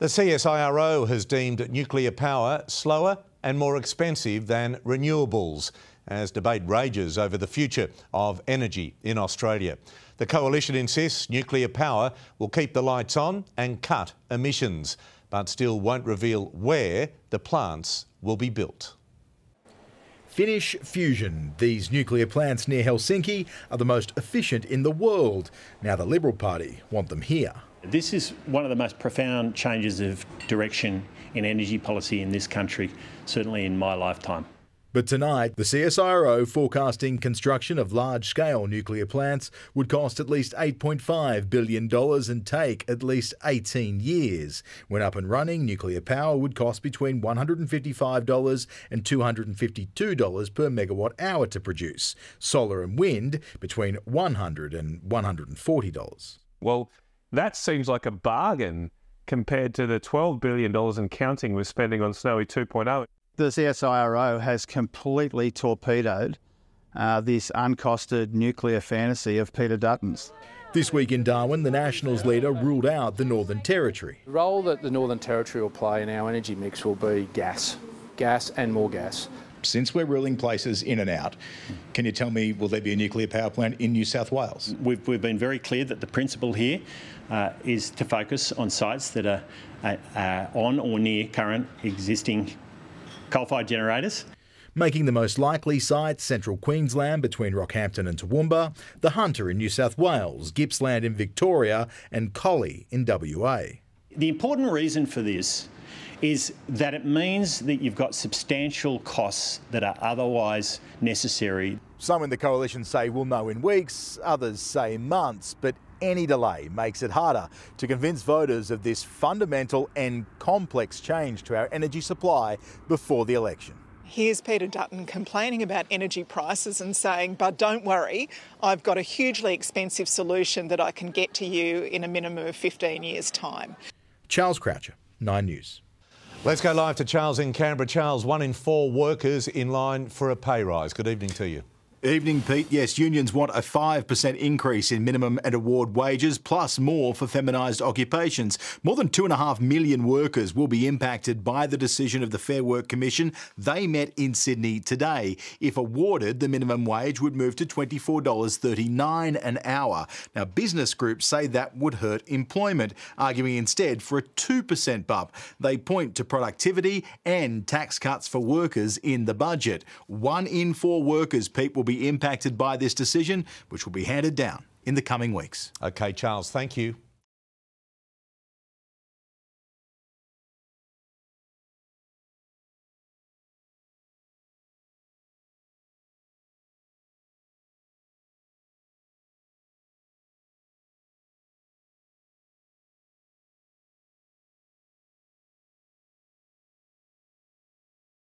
The CSIRO has deemed nuclear power slower and more expensive than renewables as debate rages over the future of energy in Australia. The coalition insists nuclear power will keep the lights on and cut emissions, but still won't reveal where the plants will be built. Finnish Fusion. These nuclear plants near Helsinki are the most efficient in the world. Now the Liberal Party want them here. This is one of the most profound changes of direction in energy policy in this country, certainly in my lifetime. But tonight, the CSIRO forecasting construction of large scale nuclear plants would cost at least $8.5 billion and take at least 18 years. When up and running, nuclear power would cost between $155 and $252 per megawatt hour to produce. Solar and wind between $100 and $140. Well, that seems like a bargain compared to the $12 billion and counting we're spending on Snowy 2.0 the CSIRO has completely torpedoed uh, this uncosted nuclear fantasy of Peter Dutton's. This week in Darwin, the Nationals leader ruled out the Northern Territory. The role that the Northern Territory will play in our energy mix will be gas, gas and more gas. Since we're ruling places in and out, can you tell me, will there be a nuclear power plant in New South Wales? We've, we've been very clear that the principle here uh, is to focus on sites that are uh, uh, on or near current existing coal-fired generators. Making the most likely site central Queensland between Rockhampton and Toowoomba, the Hunter in New South Wales, Gippsland in Victoria, and Collie in WA. The important reason for this is that it means that you've got substantial costs that are otherwise necessary. Some in the coalition say we'll know in weeks, others say months, but any delay makes it harder to convince voters of this fundamental and complex change to our energy supply before the election. Here's Peter Dutton complaining about energy prices and saying, but don't worry, I've got a hugely expensive solution that I can get to you in a minimum of 15 years' time. Charles Croucher, 9 News. Let's go live to Charles in Canberra. Charles, one in four workers in line for a pay rise. Good evening to you. Evening, Pete. Yes, unions want a 5% increase in minimum and award wages, plus more for feminised occupations. More than 2.5 million workers will be impacted by the decision of the Fair Work Commission. They met in Sydney today. If awarded, the minimum wage would move to $24.39 an hour. Now, business groups say that would hurt employment, arguing instead for a 2% bump. They point to productivity and tax cuts for workers in the budget. One in four workers, Pete, will be be impacted by this decision, which will be handed down in the coming weeks. OK, Charles, thank you.